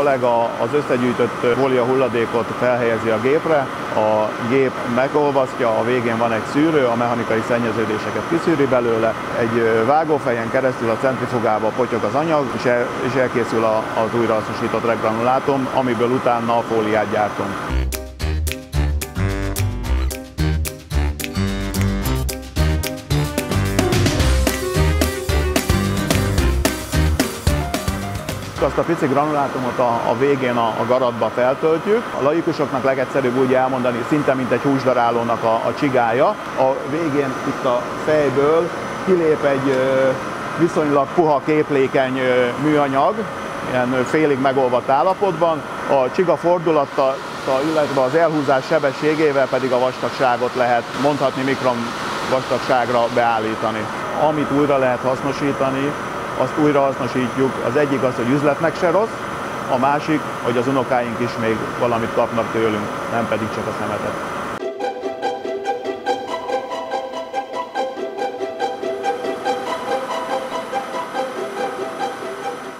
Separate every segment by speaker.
Speaker 1: kollega az összegyűjtött fólia hulladékot felhelyezi a gépre, a gép megolvasztja, a végén van egy szűrő, a mechanikai szennyeződéseket kiszűri belőle, egy vágófejen keresztül a centrifugába potyog az anyag, és, el, és elkészül az újrahasznosított regranulátum, amiből utána a fóliát gyártunk. Azt a pici granulátumot a, a végén a, a garatba feltöltjük. A laikusoknak legegyszerűbb úgy elmondani, szinte mint egy húsdarálónak a, a csigája. A végén itt a fejből kilép egy viszonylag puha képlékeny műanyag, ilyen félig megolvadt állapotban. A csiga fordulata, illetve az elhúzás sebességével pedig a vastagságot lehet mondhatni mikron vastagságra beállítani. Amit újra lehet hasznosítani, azt újra hasznosítjuk. Az egyik az, hogy üzletnek se rossz, a másik, hogy az unokáink is még valamit kapnak tőlünk, nem pedig csak a szemetet.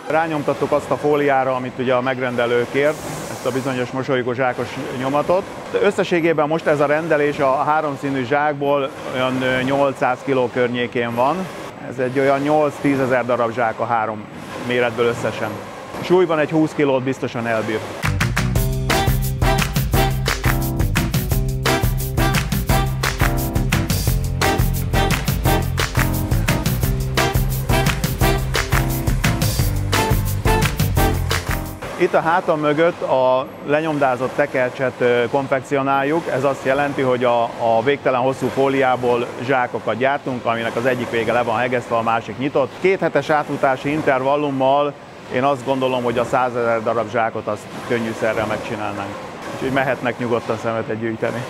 Speaker 1: Rányomtattuk azt a fóliára, amit ugye a megrendelő kért, ezt a bizonyos mosolygó zsákos nyomatot. Összességében most ez a rendelés a háromszínű zsákból olyan 800 kg környékén van, ez egy olyan 8-10 ezer darab zsák a három méretből összesen. Súlyban egy 20 kilót biztosan elbír. Itt a hátam mögött a lenyomdázott tekercset konfekcionáljuk. Ez azt jelenti, hogy a, a végtelen hosszú fóliából zsákokat gyártunk, aminek az egyik vége le van hegesztve, a másik nyitott. Két hetes átfutási intervallummal én azt gondolom, hogy a 100 ezer darab zsákot azt könnyűszerrel megcsinálnánk. Úgyhogy mehetnek nyugodtan szemetet gyűjteni.